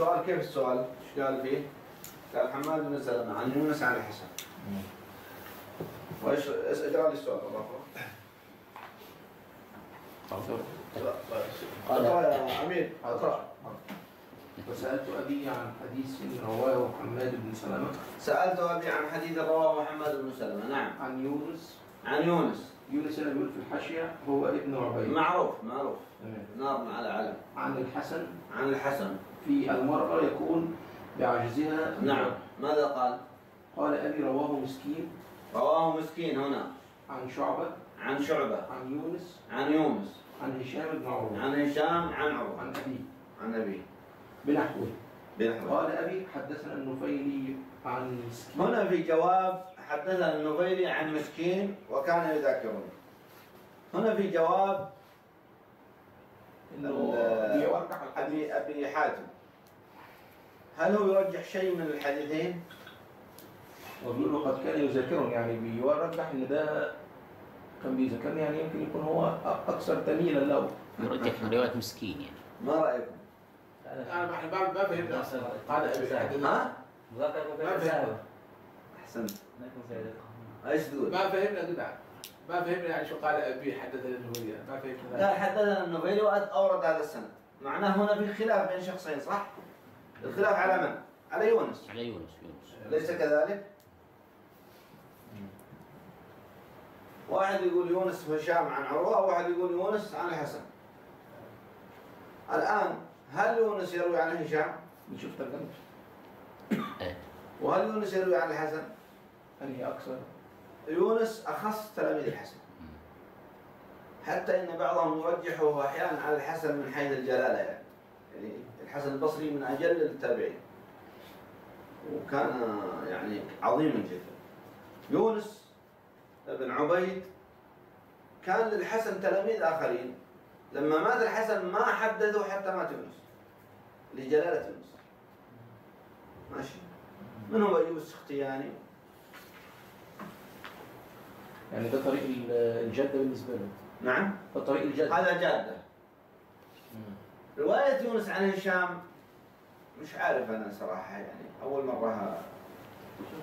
السؤال كيف السؤال؟ إيش قال فيه؟ قال حماد بن سلمة عن يونس عن الحسن وايش اقرا لي السؤال؟ الله أقرأ. يا أمير أقرأ. وسألت أبي عن حديث رواه حماد بن سلمة. سألت أبي عن حديث رواه محمد بن سلمة نعم. عن يونس. عن يونس. يونس اللي بيقول في الحاشية هو ابن عبيد معروف معروف. نار على علم. عن الحسن. عن الحسن. في المرأة يكون بعجزها. نعم. ماذا قال؟ قال أبي رواه مسكين. رواه مسكين هنا. عن شعبة. عن شعبة. عن يونس. عن يونس. عن هشام بن عروة. عن هشام عن عروة. عن أبي. عن أبي. بنحوه. بنحوه. قال أبي حدثنا النفيلي عن مسكين. هنا في جواب حدثنا النبيلي عن مسكين وكان يذاكرون. هنا في جواب إنه ال- بيوقع الحديث أبي أبي حاتم. هل هو يرجح شيء من الحديثين؟ وبيقول له قد كان يذاكرهم يعني بيرجح إن ده كان بيذاكرني يعني يمكن يكون هو أكثر تمييلا له. يرجح رواية مسكين يعني. ما رأيكم؟ أنا ما فهمت. أصلا قال أبي حدثنا ها؟ ما لكن فائدتكم إيش تقول؟ ما فهمنا كده ما فهمنا يعني شو قال أبي حدثنا النبوية ما فهمنا قال حدثنا النبيلي وأورد هذا السند معناه هنا في خلاف بين شخصين صح؟ الخلاف على من؟ على يونس على يونس يونس أليس كذلك؟ واحد يقول يونس هشام عن عروة وواحد يقول يونس عن الحسن الآن هل يونس يروي عن هشام؟ نشوف ترجمته إيه. وهل يونس يروي عن الحسن؟ أنهي أكثر يونس أخص تلاميذ الحسن. حتى إن بعضهم يرجحه أحيانا على الحسن من حيث الجلالة يعني. يعني الحسن البصري من أجل التابعين. وكان يعني عظيما جدا يونس بن عبيد كان للحسن تلاميذ آخرين. لما مات الحسن ما حددوا حتى مات يونس. لجلالة يونس. ماشي. منهم أيوب السختياني يعني ده طريق ال- الجده بالنسبة له. نعم. ده طريق الجده هذا جادة رواية يونس عن هشام مش عارف أنا صراحة يعني أول مرة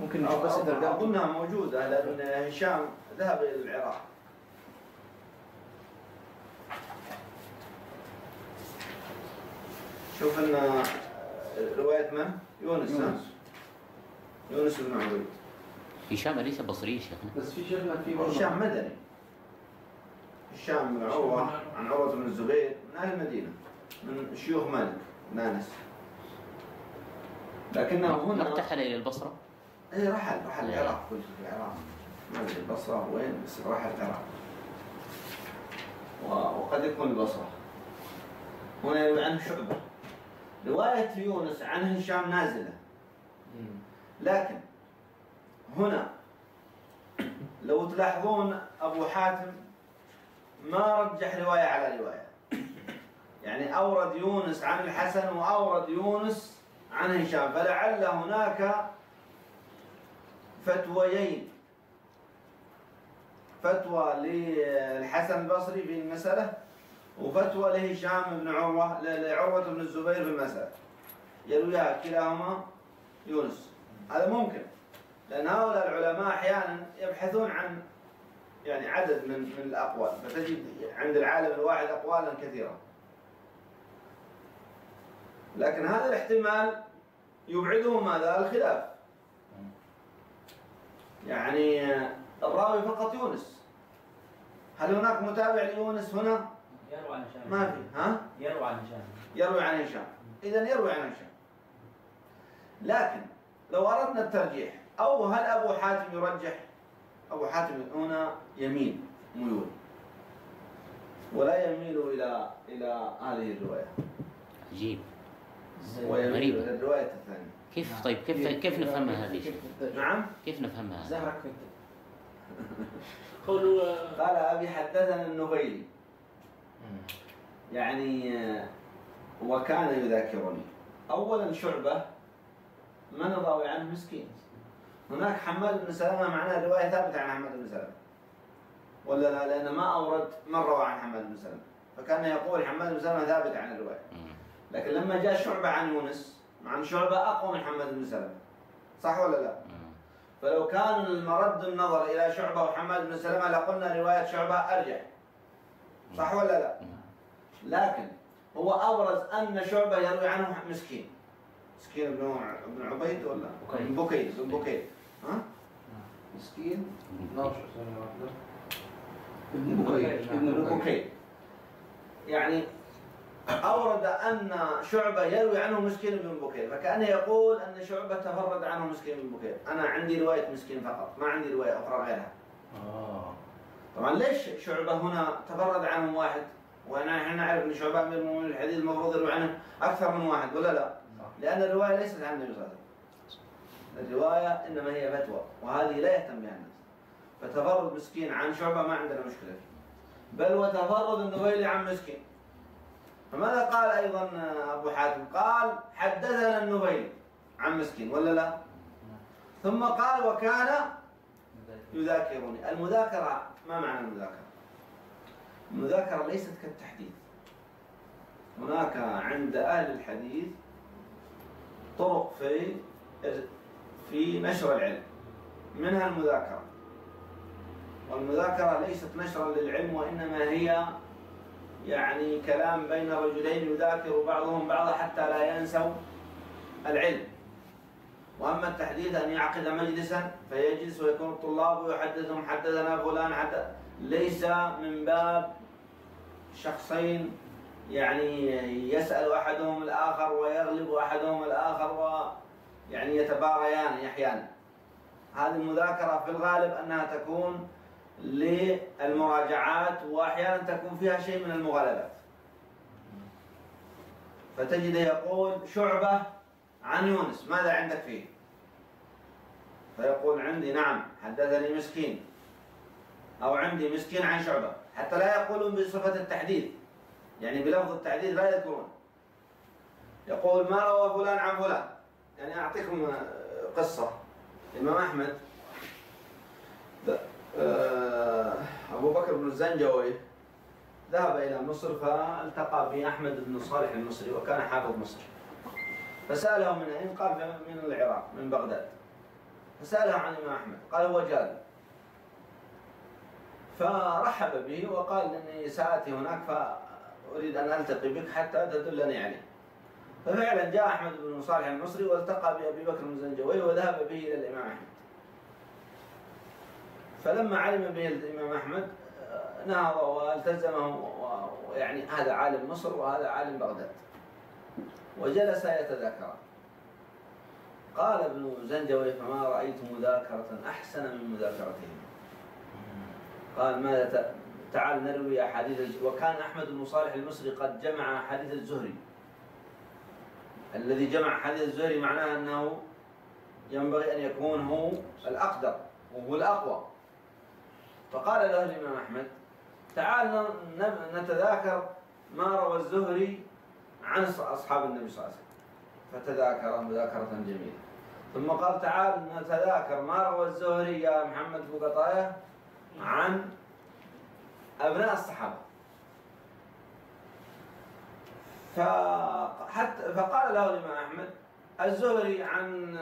ممكن نشوف بس ترجمته أظنها موجودة لأن هشام ذهب إلى العراق. شوف أن رواية من؟ يونس؟ يونس. يونس بن عبيد هشام أليس بصري شيخنا. بس في شيخنا في برضه هشام مدني. هشام بن عروة عن عروة بن الزبير من أهل المدينة من شيوخ مالك بن أنس. لكنه ما هنا ارتحل إلى البصرة؟ إيه رحل رحل العراق كنت في العراق. ما أدري البصرة وين بس راح العراق. وقد يكون البصرة. هنا يروي عنه شعبة. رواية يونس عن هشام نازلة. لكن هنا. لو تلاحظون أبو حاتم ما رجح رواية على رواية. يعني أورد يونس عن الحسن وأورد يونس عن هشام. فلعل هناك فتويين. فتوى للحسن البصري في المسألة وفتوى لهشام بن عروة لعروة بن الزبير في المسألة. يرويها كلاهما يونس. هذا ممكن. لأن هؤلاء العلماء أحيانا يبحثون عن يعني عدد من من الأقوال. فتجد عند العالم الواحد أقوالا كثيرة. لكن هذا الاحتمال يبعده ماذا؟ الخلاف. يعني الراوي فقط يونس. هل هناك متابع ليونس هنا؟ يروى عن هشام. ما في. ها؟ يروى عن هشام. يروي عن هشام. إذا يروي عن هشام. لكن لو أردنا الترجيح أو هل أبو حاتم يرجح؟ أبو حاتم هنا يميل ميول ولا يميل إلى إلى هذه الرواية. عجيب. ويميل غريبة. إلى الرواية الثانية. كيف؟ طيب كيف كيف نفهمها هذه؟ نعم؟ كيف نفهمها؟ زهرك أنت. قولوا قال أبي حدثنا النبيلي يعني آه، وكان يذاكرني. أولا شعبة من الراوي عنه؟ مسكين. هناك حماد بن سلمة معناه رواية ثابتة عن حماد بن سلمة. ولا لا لأن ما أورد من روى عن حماد بن سلمة. فكان يقول حماد بن سلمة ثابت عن الرواية. لكن لما جاء شعبة عن يونس مع أن شعبة أقوى من حماد بن سلمة. صح ولا لا؟ فلو كان المرد النظر إلى شعبة وحماد بن سلمة لقلنا رواية شعبة أرجح. صح ولا لا؟ لكن هو أبرز أن شعبة يروي عنه مسكين. مسكين بن بن عبيد ولا؟ بكير بن بكير ها؟ مسكين. 12 ثانية واحدة ابن بكير ابن بن بكير. يعني أورد أن شعبة يروي عنه مسكين بن بكير فكأنه يقول أن شعبة تفرد عنه مسكين بن بكير. أنا عندي رواية مسكين فقط ما عندي رواية أخرى غيرها. آه. طبعا ليش شعبة هنا تفرد عنهم واحد؟ ونحن نعرف أن شعبة المؤمنين الحديث المفروض يروي عنه أكثر من واحد ولا لا؟ لأن الرواية ليست عن النبي صلى الله عليه وسلم. الرواية إنما هي فتوى وهذه لا يهتم بها الناس. فتفرد مسكين عن شعبة ما عندنا مشكلة فيه بل وتفرد النبيلي عن مسكين. فماذا قال أيضا أبو حاتم؟ قال حدثنا النبيلي عن مسكين ولا لا؟ ثم قال وكان يذاكرني. المذاكرة ما معنى المذاكرة؟ المذاكرة ليست كالتحديث. هناك عند أهل الحديث طرق في في نشر العلم منها المذاكرة. والمذاكرة ليست نشرا للعلم وإنما هي يعني كلام بين رجلين يذاكر بعضهم بعضا حتى لا ينسوا العلم. وأما التحديث أن يعقد مجلسا فيجلس ويكون الطلاب ويحدثهم حدثنا فلان حدث ليس من باب شخصين يعني يسأل أحدهم الآخر ويغلب أحدهم الآخر ويعني يتباريان أحيانا. هذه المذاكرة في الغالب أنها تكون للمراجعات وأحيانا تكون فيها شيء من المغالبات. فتجده يقول شعبة عن يونس ماذا عندك فيه؟ فيقول عندي نعم حدثني مسكين. أو عندي مسكين عن شعبة. حتى لا يقولون بصفة التحديث. يعني بلفظ التحديث لا يذكرون. يقول ما روى فلان عن فلان؟ يعني أعطيكم قصة. الإمام أحمد. آه، أبو بكر بن الزنجوي ذهب إلى مصر فالتقى بأحمد بن صالح المصري وكان حافظ مصر. فسأله من أين؟ قال من العراق من بغداد. فسأله عن الإمام أحمد. قال هو جاد فرحب به وقال إني سآتي هناك فأريد أن ألتقي بك حتى تدلني عليه. ففعلا جاء أحمد بن صالح المصري والتقى بأبي بكر بن زنجوي وذهب به إلى الإمام أحمد. فلما علم به الإمام أحمد نهض والتزمه ويعني هذا عالم مصر وهذا عالم بغداد. وجلس يتذاكران قال ابن زنجوي فما رأيت مذاكرة أحسن من مذاكرتهم. قال ماذا. تعال نروي أحاديث وكان أحمد بن صالح المصري قد جمع أحاديث الزهري. الذي جمع حديث الزهري معناه أنه ينبغي أن يكون هو الأقدر وهو الأقوى. فقال له الإمام أحمد تعال نتذاكر ما روى الزهري عن أصحاب النبي صلى الله عليه وسلم. فتذاكر مذاكرة جميلة. ثم قال تعال نتذاكر ما روى الزهري يا محمد بن قطاية عن أبناء الصحابة. فحتى فقال له الإمام أحمد الزهري عن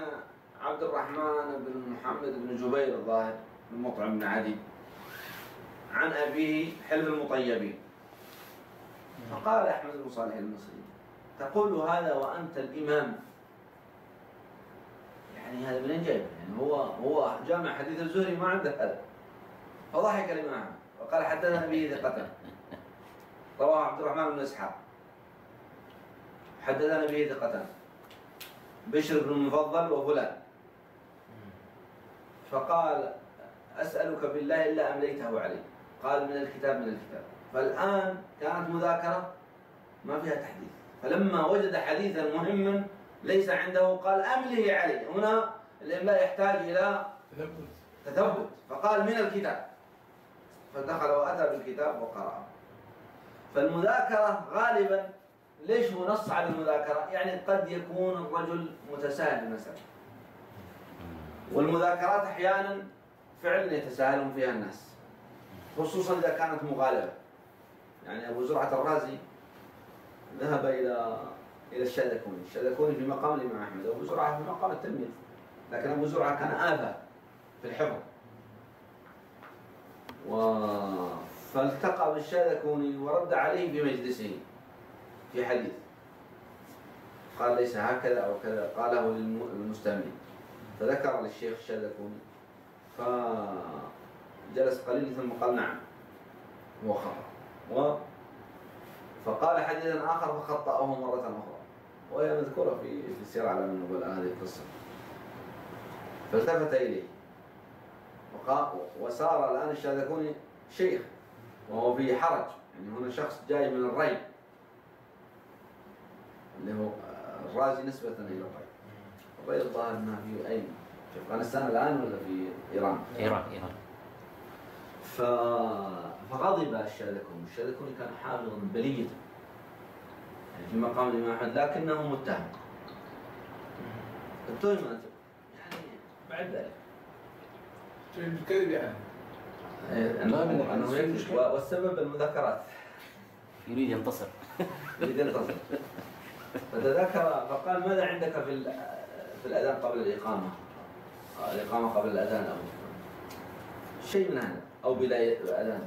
عبد الرحمن بن محمد بن جبير الظاهر بن مطعم بن عدي عن أبيه حلف المطيبين. فقال أحمد بن صالح المصري تقول هذا وأنت الإمام. يعني هذا منين جايبه؟ يعني هو هو جامع حديث الزهري ما عنده هذا. فضحك الإمام وقال حدثنا به ثقة. رواه عبد الرحمن بن إسحاق. حدثنا به ثقتان بشر بن المفضل وفلان فقال أسألك بالله إلا أمليته علي قال من الكتاب من الكتاب. فالآن كانت مذاكرة ما فيها تحديث. فلما وجد حديثا مهما ليس عنده قال أمله علي هنا الإملاء يحتاج إلى تثبت. تثبت. فقال من الكتاب. فدخل وأتى بالكتاب وقرأه. فالمذاكرة غالبا ليش هو نص على المذاكرة؟ يعني قد يكون الرجل متساهل المسألة والمذاكرات أحيانا فعلا يتساهلون فيها الناس خصوصا إذا كانت مغالبة. يعني أبو زرعة الرازي ذهب إلى إلى الشاذكوني. الشاذكوني في مقام الإمام أحمد وأبو زرعة في مقام التلميذ. لكن أبو زرعة كان آفة في الحفظ و... فالتقى بالشاذكوني ورد عليه في مجلسه في حديث. قال ليس هكذا أو كذا قاله للم- للمستمعين فذكر للشيخ الشاذكوني فجلس قليلا ثم قال نعم هو خطأ. و فقال حديثا آخر فخطأه مرة أخرى. وهي مذكورة في في سير علم النبلاء هذه القصة. فالتفت إليه. وقال وصار الآن الشاذكوني شيخ وهو في حرج. يعني هنا شخص جاي من الري اللي هو الرازي نسبة إلى الري الري الظاهر أنها في أين؟ في أفغانستان الآن ولا في إيران؟ إيران إيران. ف... فغضب الشاذكوني الشاذكوني كان حافظا بليا يعني في مقام الإمام أحمد لكنه متهم. اتهم يعني بعد ذلك. الكذب يعني. الحديث يكذب. والسبب المذكرات. يريد ينتصر. يريد ينتصر. فتذكر فقال ماذا عندك في في الأذان قبل الإقامة؟ الإقامة قبل الأذان أو شيء من هذا أو بلا الأذان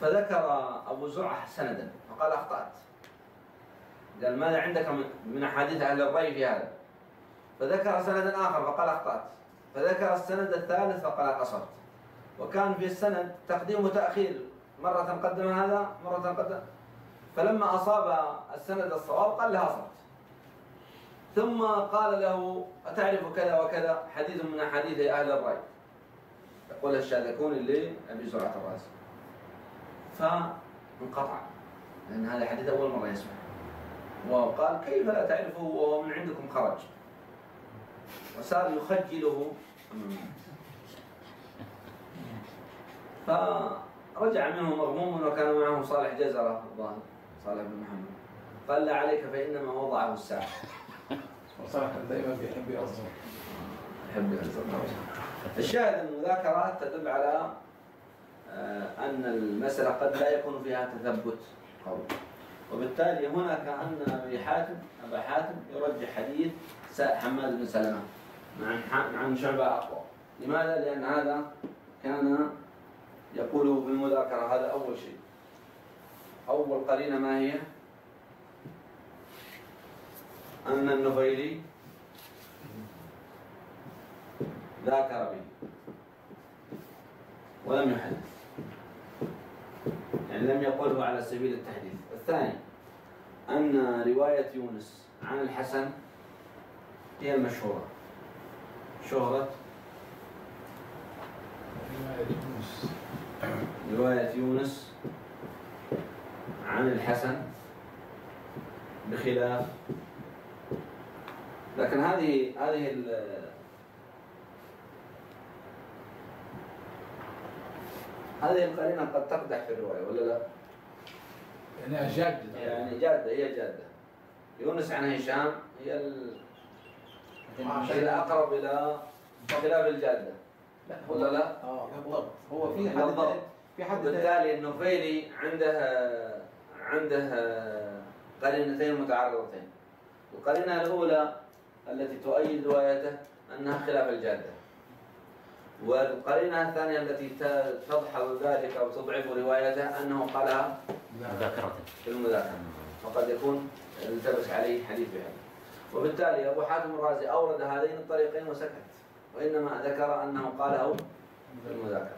فذكر أبو زرعة سندا فقال أخطأت. قال ماذا عندك من- أحاديث أهل الري في هذا؟ فذكر سندا آخر فقال أخطأت. فذكر السند الثالث فقال قصرت. وكان في السند تقديم وتأخير. مرة قدم هذا مرة قدم. فلما أصاب السند الصواب قال لها أصبت. ثم قال له أتعرف كذا وكذا؟ حديث من أحاديث أهل الرأي. يقول الشاذكوني لأبي زرعة الرازي فانقطع. لأن هذا حديث أول مرة يسمع. وقال كيف لا تعرفه وهو من عندكم خرج؟ وصار يخجله. فرجع منه مغموم وكان معه صالح جزرة. الظاهر صالح بن محمد. قال لا عليك فإنما وضعه الساعة. وصراحة دائما بيحب يأصل يحب يهزر الشاهد المذاكرات تدل على آه، أن المسألة قد لا يكون فيها تثبت قوي. وبالتالي هنا كأن أبي حاتم أبا حاتم يرجح حديث حماد بن سلمة مع ح- مع شعبة أقوى. لماذا؟ لأن هذا كان يقوله بالمذاكرة هذا أول شيء. أول قرينة ما هي؟ أن النفيلي ذاكر به ولم يحدث. يعني لم يقله على سبيل التحديث. الثاني أن رواية يونس عن الحسن هي المشهورة. شهرة رواية يونس عن الحسن بخلاف لكن هذه هذه هذه القرينة قد تقدح في الرواية ولا لا؟ يعني جادة يعني جادة هي جادة يونس عن هشام هي ال- هي الأقرب إلى خلاف الجادة لا ولا لا؟ آه بالضبط هو في حد بالضبط. ثالث- في حد ثالث. وبالتالي النفيلي عنده عنده قرينتين متعارضتين القرينة الأولى التي تؤيد روايته أنها خلاف الجادة. والقرينة الثانية التي تدحض ذلك أو تضعف روايته أنه قالها مذاكرة. في المذاكرة وقد يكون التبس عليه حديث بهذا. وبالتالي أبو حاتم الرازي أورد هذين الطريقين وسكت. وإنما ذكر أنه قاله في المذاكرة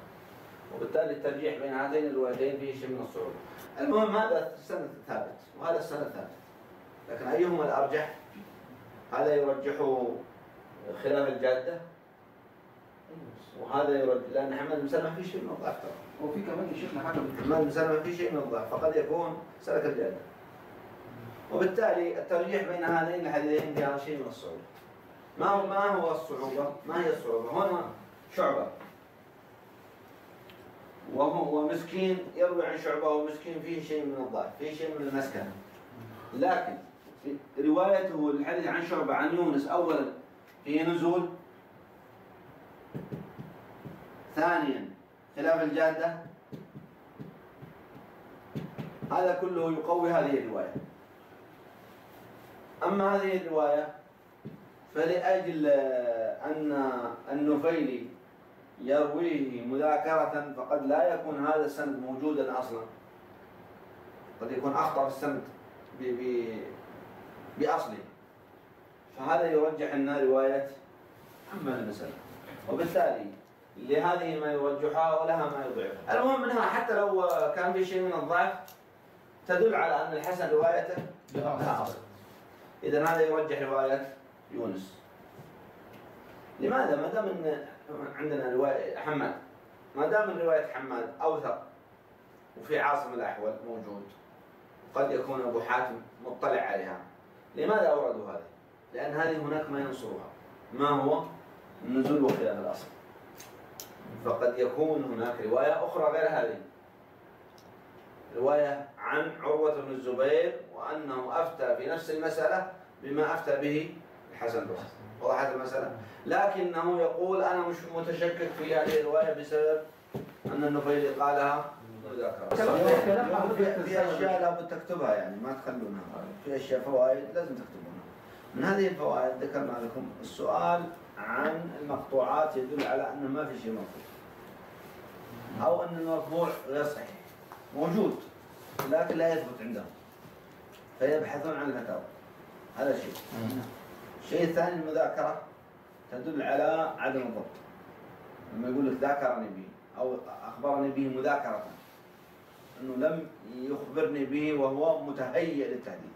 وبالتالي الترجيح بين هاتين الروايتين فيه شيء من الصعوبة. المهم هذا السند ثابت وهذا السند ثابت لكن أيهما الأرجح؟ هذا يرجح خلاف الجادة؟ وهذا يرجح لأن حماد بن سلمة فيه شيء من الضعف ترى. وفي كمان شيخنا حماد بن سلمة. فيه شيء من الضعف فقد يكون سلك الجادة. وبالتالي الترجيح بين هذين الحديثين فيها شيء من الصعوبة. ما هو ما هو الصعوبة؟ ما هي الصعوبة؟ هنا شعبة. ومسكين يروي عن شعبة ومسكين فيه شيء من الضعف فيه شيء من المسكنة. لكن روايته الحديث عن شعبة عن يونس أولا فيه نزول ثانيا خلاف الجادة هذا كله يقوي هذه الرواية. أما هذه الرواية فلأجل أن النفيلي يرويه مذاكرة فقد لا يكون هذا السند موجودا أصلا. قد يكون أخطأ في السند ب- ب- بأصله. فهذا يرجح أن رواية عما المسألة وبالتالي لهذه ما يرجحها ولها ما يضعفها المهم أنها حتى لو كان في شيء من الضعف تدل على أن الحسن روايته لها أصل. اذا هذا يرجح رواية يونس. لماذا؟ ما دام إن عندنا رواية حماد. ما دام رواية حماد أوثق وفي عاصم الأحول موجود قد يكون أبو حاتم مطلع عليها. لماذا اوردوا هذه؟ لأن هذه هناك ما ينصرها. ما هو؟ النزول وخلاف الأصل. فقد يكون هناك رواية أخرى غير هذه. رواية عن عروة بن الزبير وأنه أفتى في نفس المسألة بما أفتى به الحسن البصري وضحت المساله لكنه يقول أنا مش متشكك في هذه الرواية بسبب أن النفيلي قالها. في أشياء لابد تكتبها يعني ما تخلونها. في أشياء فوائد لازم تكتبونها. من هذه الفوائد ذكرنا لكم السؤال عن المقطوعات يدل على أن ما في شيء مرفوع. أو أن المرفوع غير صحيح. موجود لكن لا يثبت عندهم فيبحثون عن الفتاوى. هذا شيء. الشيء الثاني المذاكرة تدل على عدم الضبط. لما يقول لك ذاكرني به أو أخبرني به مذاكرة. إنه لم يخبرني به وهو متهيئ للتحديد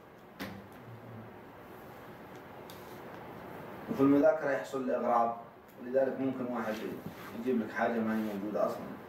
وفي المذاكرة يحصل الإغراب ولذلك ممكن واحد يجيب لك حاجة ما هي موجودة أصلا.